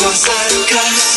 más acá.